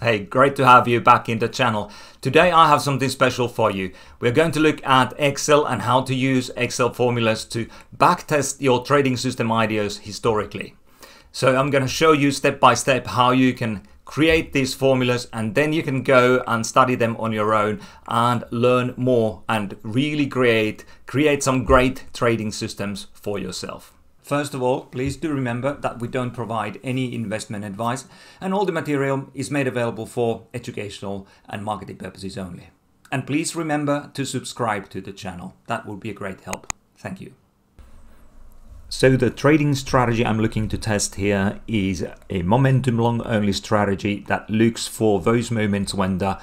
Hey, great to have you back in the channel. Today I have something special for you. We're going to look at Excel and how to use Excel formulas to backtest your trading system ideas historically. So I'm going to show you step by step how you can create these formulas and then you can go and study them on your own and learn more and really create create some great trading systems for yourself. First of all, please do remember that we don't provide any investment advice and all the material is made available for educational and marketing purposes only. And please remember to subscribe to the channel. That would be a great help. Thank you. So the trading strategy I'm looking to test here is a momentum long only strategy that looks for those moments when the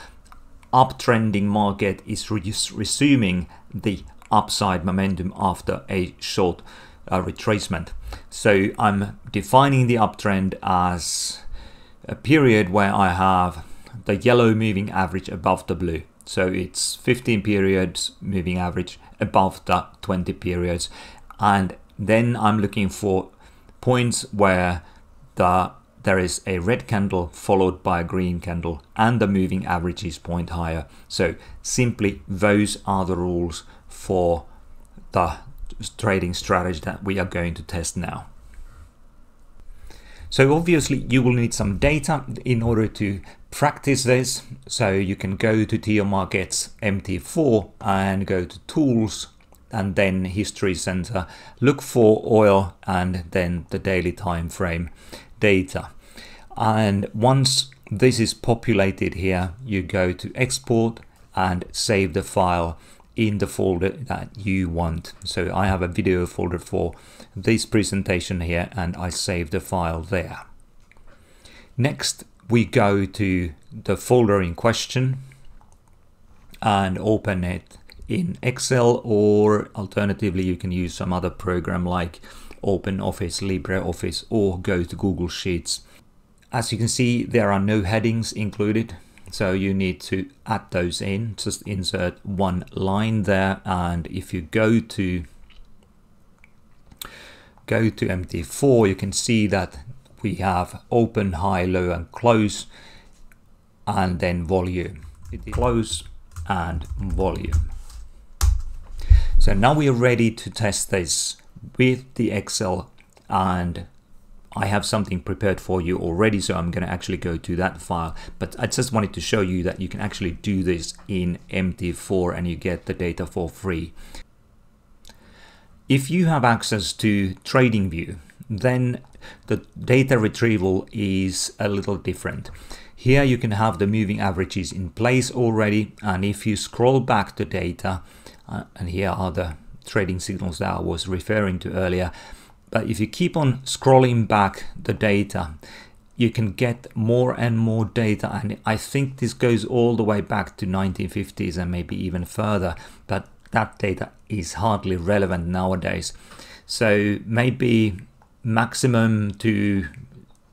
uptrending market is resuming the upside momentum after a short uh, retracement. So I'm defining the uptrend as a period where I have the yellow moving average above the blue. So it's 15 periods moving average above the 20 periods. And then I'm looking for points where the there is a red candle followed by a green candle and the moving average is point higher. So simply those are the rules for the trading strategy that we are going to test now. So obviously you will need some data in order to practice this. So you can go to TIOmarkets MT4 and go to Tools and then History Center. Look for oil and then the daily time frame data. And once this is populated here, you go to Export and save the file in the folder that you want. So I have a video folder for this presentation here and I save the file there. Next we go to the folder in question and open it in Excel or alternatively you can use some other program like OpenOffice, LibreOffice or go to Google Sheets. As you can see there are no headings included so you need to add those in, just insert one line there. And if you go to go to MT4, you can see that we have open, high, low and close and then volume. Close and volume. So now we are ready to test this with the Excel and I have something prepared for you already, so I'm going to actually go to that file. But I just wanted to show you that you can actually do this in MT4 and you get the data for free. If you have access to TradingView, then the data retrieval is a little different. Here you can have the moving averages in place already, and if you scroll back the data, uh, and here are the trading signals that I was referring to earlier, but if you keep on scrolling back the data, you can get more and more data. And I think this goes all the way back to 1950s and maybe even further. But that data is hardly relevant nowadays. So maybe maximum to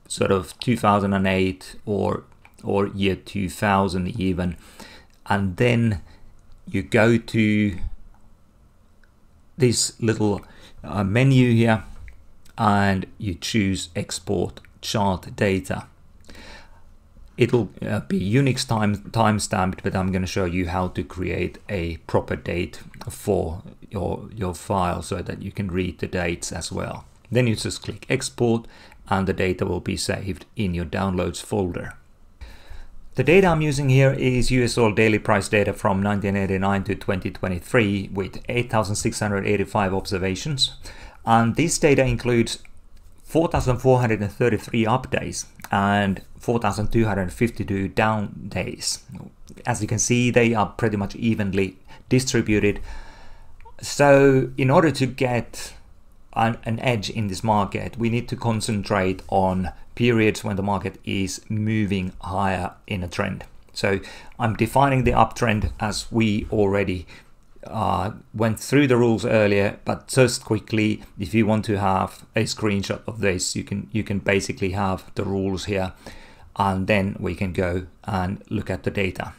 sort of 2008 or or year 2000 even and then you go to this little uh, menu here and you choose export chart data. It'll uh, be Unix time time stamped, but I'm going to show you how to create a proper date for your your file so that you can read the dates as well. Then you just click export and the data will be saved in your downloads folder. The data I'm using here is US oil daily price data from 1989 to 2023 with 8,685 observations. And this data includes 4,433 up days and 4,252 down days. As you can see, they are pretty much evenly distributed. So in order to get an, an, edge in this market, we need to concentrate on periods when the market is moving higher in a trend. So I'm defining the uptrend as we already uh, went through the rules earlier, but just quickly, if you want to have a screenshot of this, you can you can basically have the rules here, and then we can go and look at the data.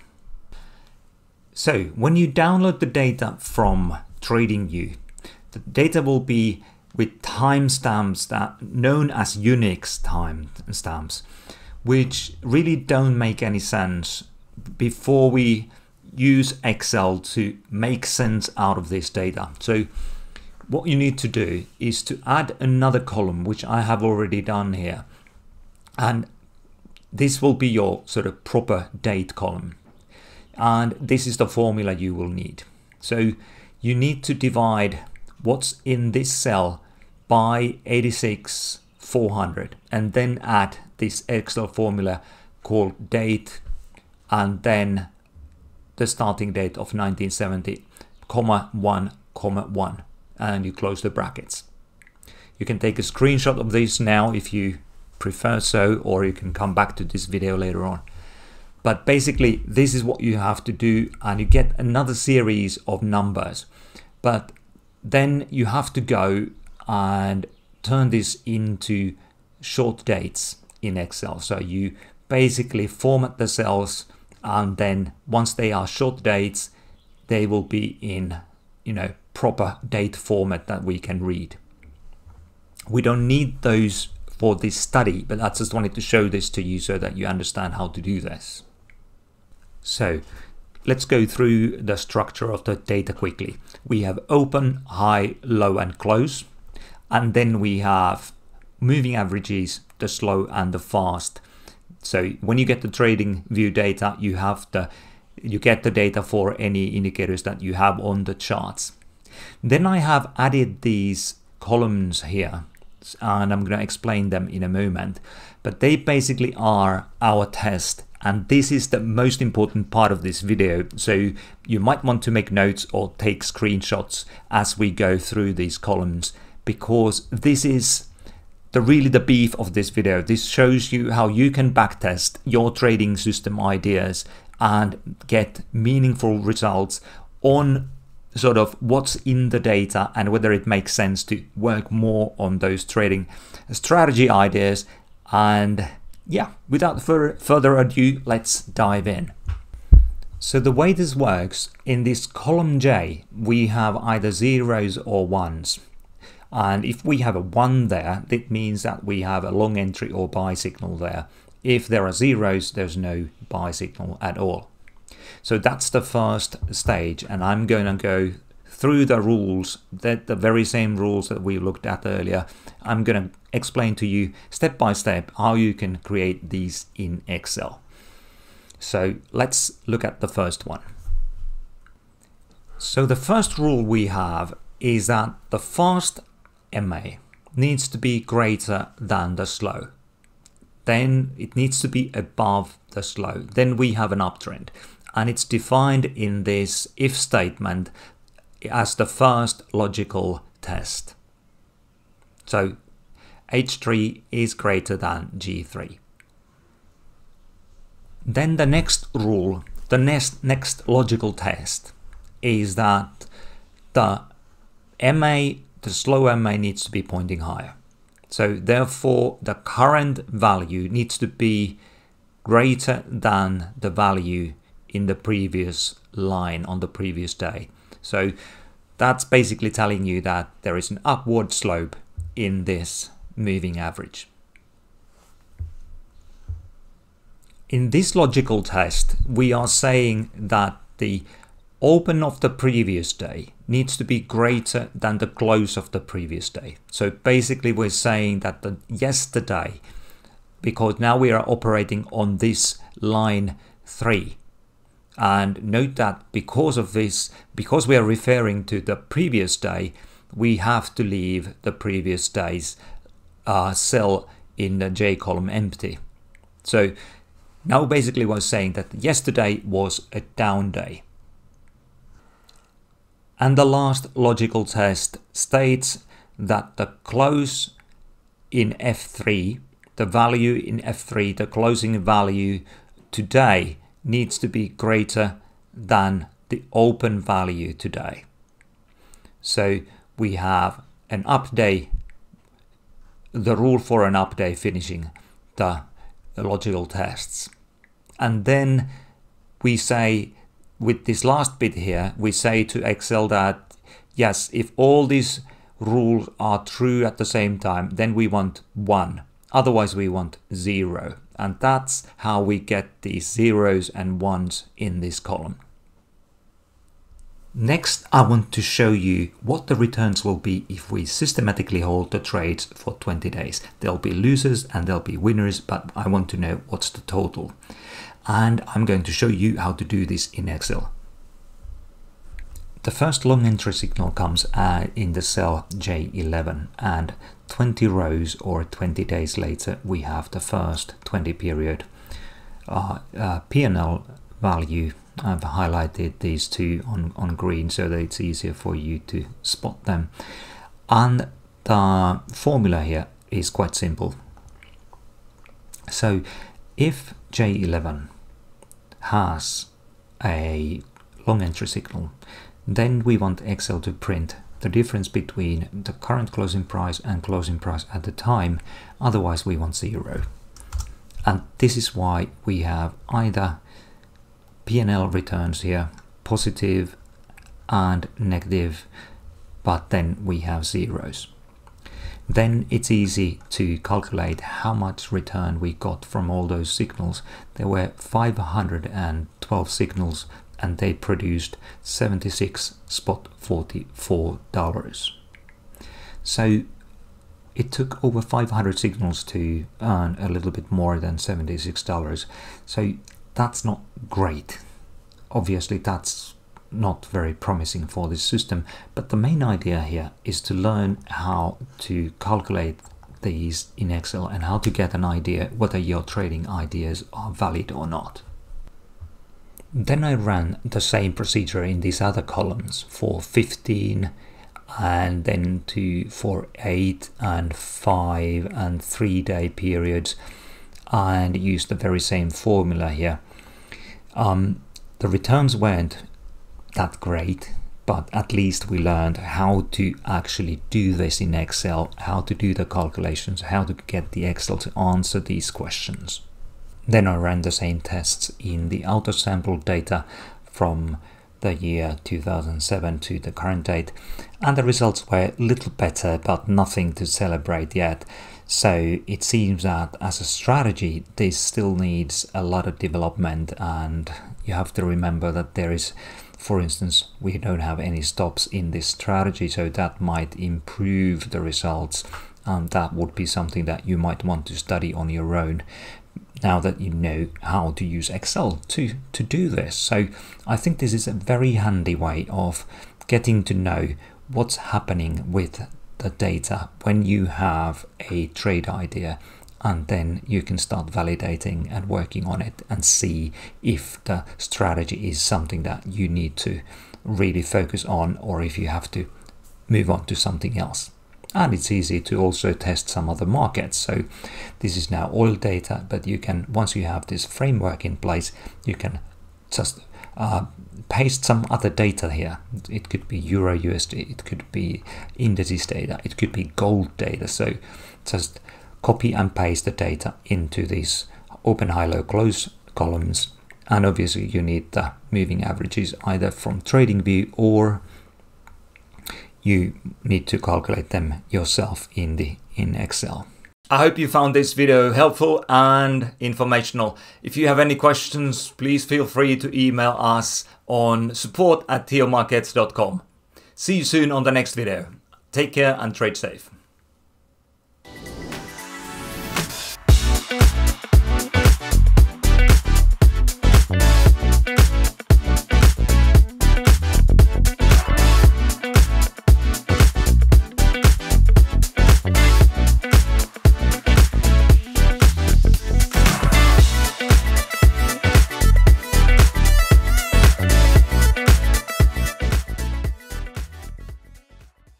So when you download the data from TradingView, the data will be with timestamps that known as Unix timestamps, which really don't make any sense before we use Excel to make sense out of this data. So what you need to do is to add another column, which I have already done here. And this will be your sort of proper date column. And this is the formula you will need. So you need to divide what's in this cell by 86 400 and then add this Excel formula called date and then the starting date of 1970 comma 1 comma 1 and you close the brackets. You can take a screenshot of this now if you prefer so or you can come back to this video later on. But basically this is what you have to do and you get another series of numbers. But then you have to go and turn this into short dates in Excel. So you basically format the cells and then once they are short dates, they will be in, you know, proper date format that we can read. We don't need those for this study, but I just wanted to show this to you so that you understand how to do this. So let's go through the structure of the data quickly. We have open, high, low and close. And then we have moving averages, the slow and the fast. So when you get the trading view data, you have the you get the data for any indicators that you have on the charts. Then I have added these columns here and I'm going to explain them in a moment. But they basically are our test and this is the most important part of this video. So you might want to make notes or take screenshots as we go through these columns because this is the really the beef of this video. This shows you how you can backtest your trading system ideas and get meaningful results on sort of what's in the data and whether it makes sense to work more on those trading strategy ideas. And yeah, without further ado, let's dive in. So the way this works, in this column J, we have either zeros or ones. And if we have a one there, it means that we have a long entry or buy signal there. If there are zeros, there's no buy signal at all. So that's the first stage and I'm going to go through the rules, that the very same rules that we looked at earlier. I'm going to explain to you step by step how you can create these in Excel. So let's look at the first one. So the first rule we have is that the fast MA needs to be greater than the slow. Then it needs to be above the slow. Then we have an uptrend and it's defined in this if statement as the first logical test. So H3 is greater than G3. Then the next rule, the next, next logical test is that the MA, the slow MA needs to be pointing higher. So therefore the current value needs to be greater than the value in the previous line on the previous day. So that's basically telling you that there is an upward slope in this moving average. In this logical test, we are saying that the open of the previous day needs to be greater than the close of the previous day. So basically we're saying that the yesterday, because now we are operating on this line 3, and note that because of this, because we are referring to the previous day, we have to leave the previous day's uh, cell in the J column empty. So now basically we're saying that yesterday was a down day. And the last logical test states that the close in F3, the value in F3, the closing value today needs to be greater than the open value today. So we have an up day, the rule for an up day finishing the logical tests. And then we say, with this last bit here, we say to Excel that, yes, if all these rules are true at the same time, then we want one. Otherwise we want zero. And that's how we get these zeros and ones in this column. Next, I want to show you what the returns will be if we systematically hold the trades for 20 days. There'll be losers and there'll be winners, but I want to know what's the total. And I'm going to show you how to do this in Excel. The first long entry signal comes uh, in the cell J11 and 20 rows or 20 days later we have the first 20 period uh, uh, P&L value I've highlighted these two on, on green so that it's easier for you to spot them. And the formula here is quite simple. So if J11 has a long entry signal, then we want Excel to print the difference between the current closing price and closing price at the time, otherwise we want zero. And this is why we have either P&L returns here, positive and negative, but then we have zeros. Then it's easy to calculate how much return we got from all those signals. There were 512 signals and they produced 76 spot 44 dollars. So it took over 500 signals to earn a little bit more than $76. So that's not great. Obviously, that's not very promising for this system, but the main idea here is to learn how to calculate these in Excel and how to get an idea whether your trading ideas are valid or not. Then I ran the same procedure in these other columns for 15 and then to for 8 and 5 and 3 day periods and used the very same formula here. Um, the returns weren't that great, but at least we learned how to actually do this in Excel, how to do the calculations, how to get the Excel to answer these questions. Then I ran the same tests in the out-of-sample data from the year 2007 to the current date, and the results were a little better, but nothing to celebrate yet. So it seems that as a strategy, this still needs a lot of development, and you have to remember that there is, for instance, we don't have any stops in this strategy, so that might improve the results. And that would be something that you might want to study on your own now that you know how to use Excel to, to do this. So I think this is a very handy way of getting to know what's happening with the data when you have a trade idea and then you can start validating and working on it and see if the strategy is something that you need to really focus on or if you have to move on to something else and it's easy to also test some other markets. So this is now oil data, but you can, once you have this framework in place, you can just uh, paste some other data here. It could be Euro USD, it could be indices data, it could be gold data. So just copy and paste the data into these open, high, low, close columns. And obviously you need the moving averages either from TradingView or you need to calculate them yourself in the in Excel. I hope you found this video helpful and informational. If you have any questions, please feel free to email us on support at tiomarkets.com. See you soon on the next video. Take care and trade safe.